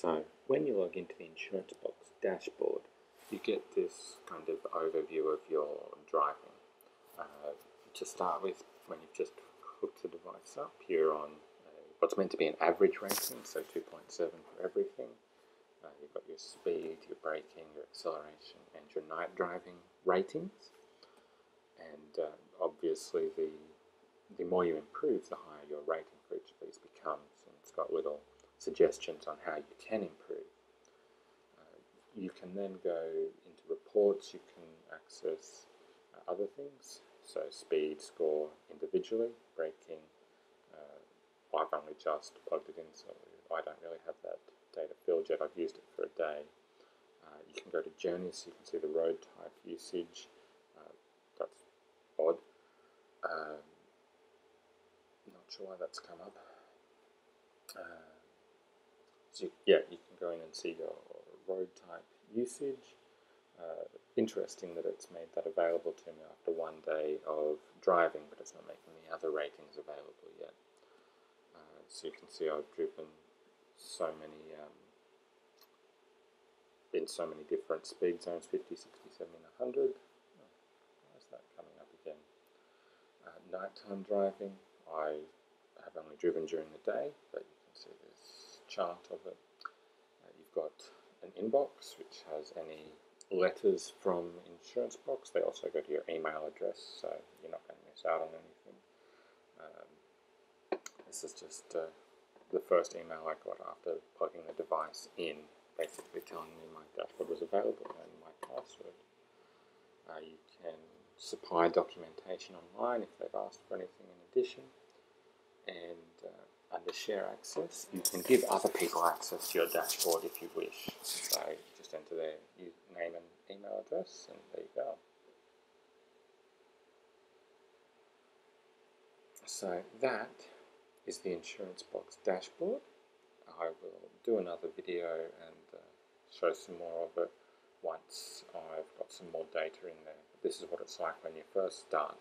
So when you log into the Insurance Box dashboard, you get this kind of overview of your driving. Uh, to start with, when you've just hooked the device up, you're on uh, what's meant to be an average rating, so 2.7 for everything. Uh, you've got your speed, your braking, your acceleration, and your night driving ratings. And uh, obviously, the the more you improve, the higher your rating for each of these becomes. And it's got little suggestions on how you can improve. Uh, you can then go into reports, you can access uh, other things, so speed, score individually, braking. Uh, I've only just plugged it in, so I don't really have that data filled yet. I've used it for a day. Uh, you can go to journeys, so you can see the road type usage. Uh, that's odd. Um, not sure why that's come up. Uh, so you, yeah, you can go in and see your road type usage. Uh, interesting that it's made that available to me after one day of driving, but it's not making the other ratings available yet. Uh, so you can see I've driven so many, um, in so many different speed zones, 50, 60, 70, 100. Oh, why is that coming up again? Uh, nighttime driving, I have only driven during the day, but you can see chart of it. Uh, you've got an inbox which has any letters from Insurance Box. They also go to your email address, so you're not going to miss out on anything. Um, this is just uh, the first email I got after plugging the device in, basically telling me my dashboard was available and my password. Uh, you can supply documentation online if they've asked for anything in addition. And uh, under share access, you can give other people access to your dashboard if you wish. So just enter their name and email address, and there you go. So that is the Insurance Box dashboard. I will do another video and uh, show some more of it once I've got some more data in there. This is what it's like when you first start